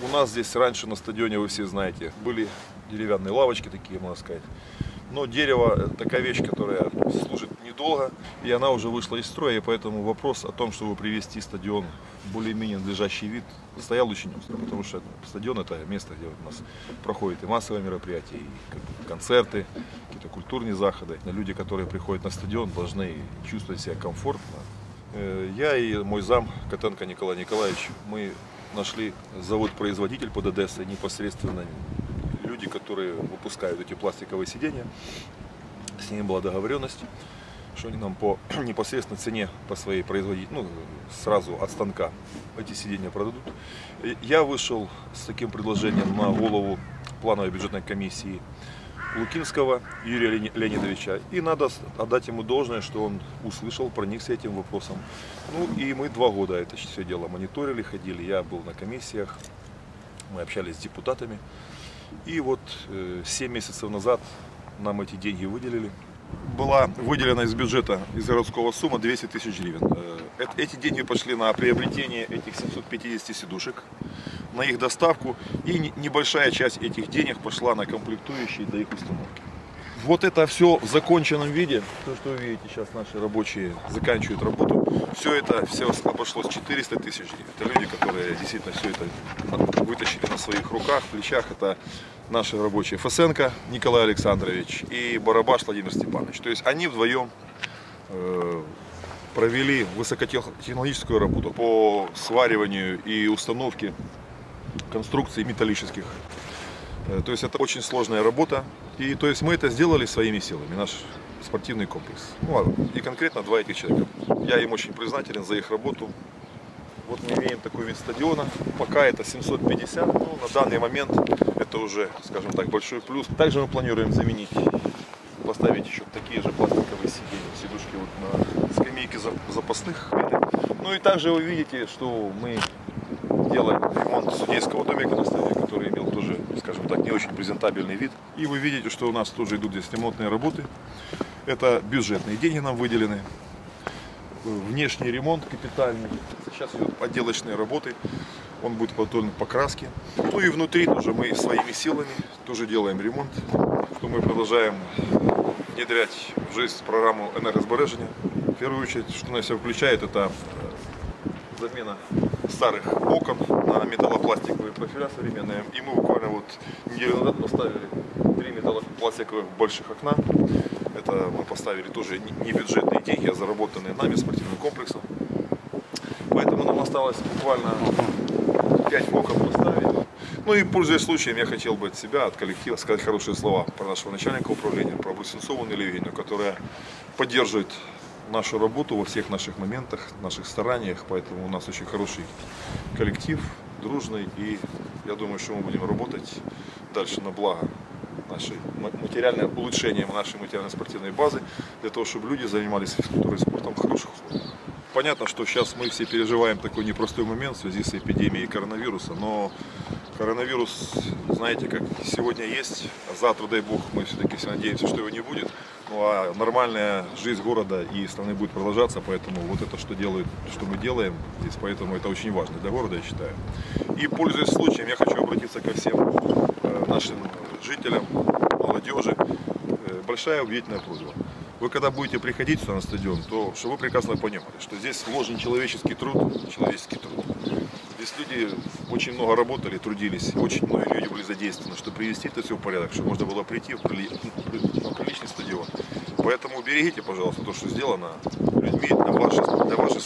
У нас здесь раньше на стадионе, вы все знаете, были деревянные лавочки такие, можно сказать. Но дерево такая вещь, которая служит недолго, и она уже вышла из строя, и поэтому вопрос о том, чтобы привести стадион более-менее надлежащий вид, стоял очень остро, потому что стадион это место, где у нас проходят и массовые мероприятия, и концерты, какие-то культурные заходы. Люди, которые приходят на стадион, должны чувствовать себя комфортно. Э, Я и мой зам Котенко Николай Николаевич, мы нашли завод-производитель под Одессой, непосредственно люди, которые выпускают эти пластиковые сиденья. С ними была договоренность, что они нам по непосредственной цене по своей производить, ну, сразу от станка эти сиденья продадут. Я вышел с таким предложением на голову плановой бюджетной комиссии Лукинского Юрия Леони- Леонидовича. И надо отдать ему должное, что он услышал, проникся этим вопросом. Ну и мы два года это все дело мониторили, ходили. Я был на комиссиях, мы общались с депутатами. И вот э, 7 месяцев назад нам эти деньги выделили. Была выделена из бюджета, из городского сумма 200 тысяч гривен. Э, эт- Эти деньги пошли на приобретение этих 750 сидушек, на их доставку. И не- небольшая часть этих денег пошла на комплектующие до их установки. Вот это все в законченном виде, то, что вы видите сейчас наши рабочие заканчивают работу, все это все обошлось 400 тысяч. Это люди, которые действительно все это вытащили на своих руках, плечах. Это наши рабочие Фасенко Николай Александрович и Барабаш Владимир Степанович. То есть они вдвоем э, провели высокотехнологическую работу по свариванию и установке конструкций металлических Э, То есть это очень сложная работа. И то есть мы это сделали своими силами, наш спортивный комплекс. Ну, ладно, и конкретно два этих человека. Я им очень признателен за их работу. Вот мы имеем такой вид стадиона. Пока это 750, но на данный момент это уже, скажем так, большой плюс. Также мы планируем заменить, поставить еще такие же пластиковые сиденья, сидушки вот на скамейке за- запасных. Ну и также вы видите, что мы делаем судейского домика на стадионе, который имел тоже, скажем так, не очень презентабельный вид. И вы видите, что у нас тоже идут здесь ремонтные работы. Это бюджетные деньги нам выделены. Внешний ремонт капитальный. Сейчас идут отделочные работы. Он будет подготовлен по краске. Ну и внутри тоже мы своими силами тоже делаем ремонт. Что мы продолжаем внедрять в жизнь программу энергосбережения. В первую очередь, что она в себя включает, это э, замена старых окон на металлопластиковые профиля современные. И мы буквально вот неделю назад поставили три металлопластиковых больших окна. Это мы поставили тоже не бюджетные деньги, а заработанные нами спортивным комплексом. Поэтому нам осталось буквально 5 окон поставить. Ну и пользуясь случаем, я хотел бы от себя, от коллектива сказать хорошие слова про нашего начальника управления, про Брусенцову Нелю Евгению, которая поддерживает нашу работу во всех наших моментах, наших стараниях. Поэтому у нас очень хороший коллектив, дружный. И я думаю, что мы будем работать дальше на благо нашей ма- материальное улучшение нашей материальной спортивной базы, для того, чтобы люди занимались физкультурой и спортом в хороших. Понятно, что сейчас мы все переживаем такой непростой момент в связи с эпидемией коронавируса, но коронавирус, знаете, как сегодня есть, а завтра, дай бог, мы все-таки все надеемся, что его не будет. Ну а нормальная жизнь города и страны будет продолжаться, поэтому вот это, что делают, что мы делаем здесь, поэтому это очень важно для города, я считаю. И пользуясь случаем, я хочу обратиться ко всем э, нашим жителям, молодежи. Э, Большая убедительная просьба. Вы когда будете приходить сюда на стадион, то чтобы вы прекрасно понимали, что здесь вложен человеческий труд, человеческий труд. Здесь люди очень много работали, трудились, очень многие люди были задействованы, чтобы привести это все в порядок, чтобы можно было прийти в прили- на приличный стадион. Поэтому берегите, пожалуйста, то, что сделано людьми для вашей, для вашей